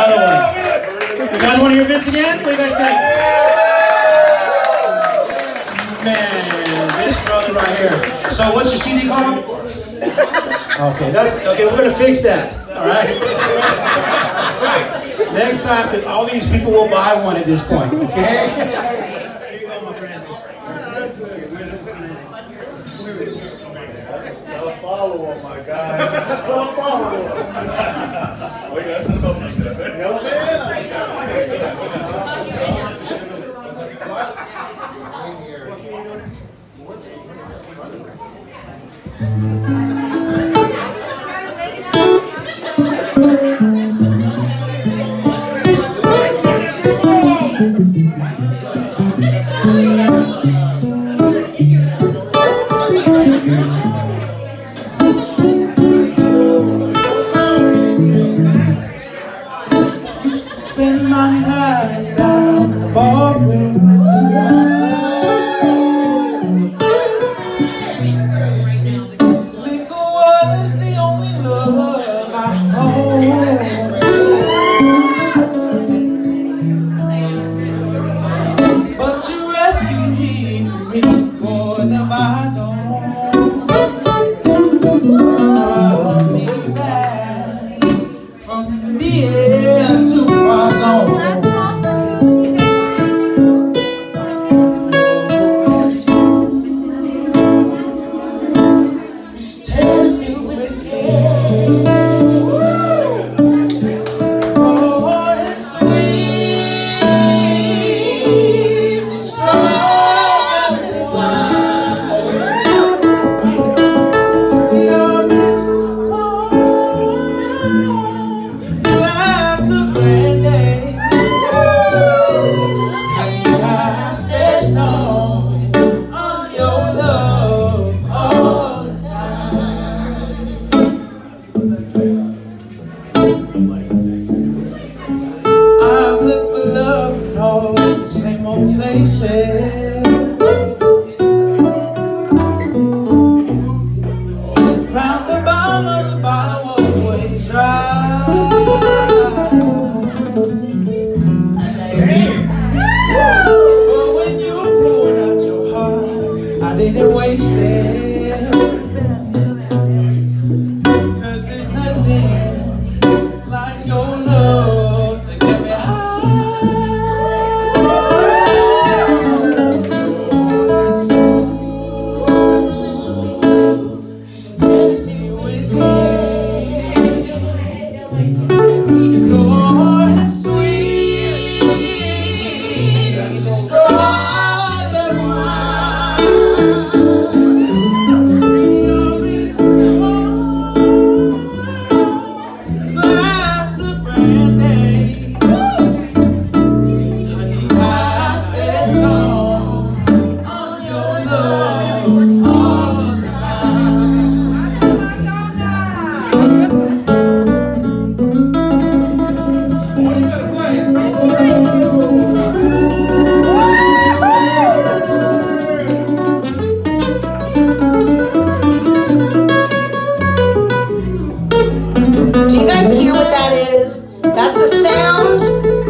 Another one. You guys want to hear Vince again? What do you guys think? Man, this brother right here. So what's your CD called? Okay, that's okay. We're gonna fix that. All right. Next time, all these people will buy one at this point. Okay. follow up, my guy. Do you guys hear what that is? That's the sound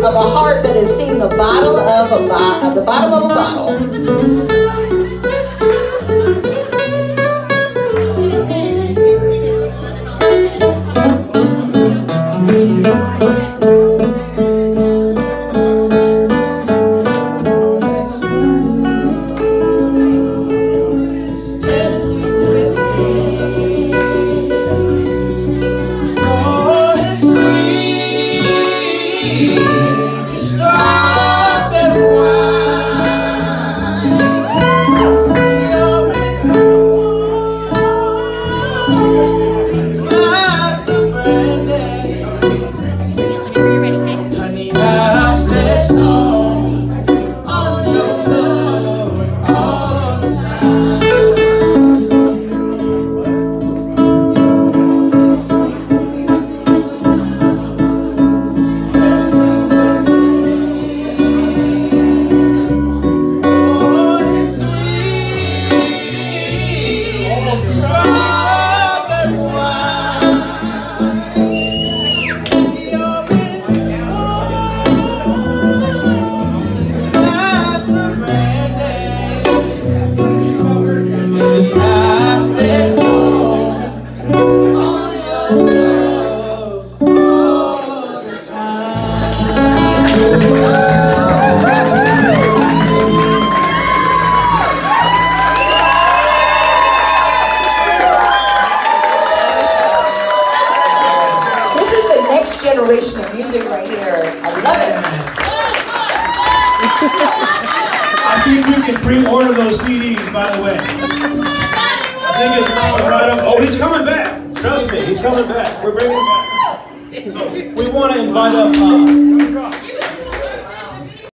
of a heart that has seen the bottle of a bottle. generation of music right here. I love it. I think you can pre-order those CDs, by the way. I think it's mom right up. Oh, he's coming back. Trust me, he's coming back. We're bringing him back. So we want to invite up. Uh,